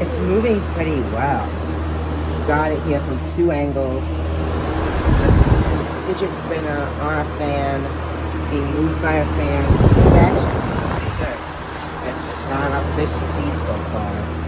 it's moving pretty well. Got it here from two angles. Fidget spinner on a fan, being moved by a fan. It's actually pretty good. It's not up this speed so far.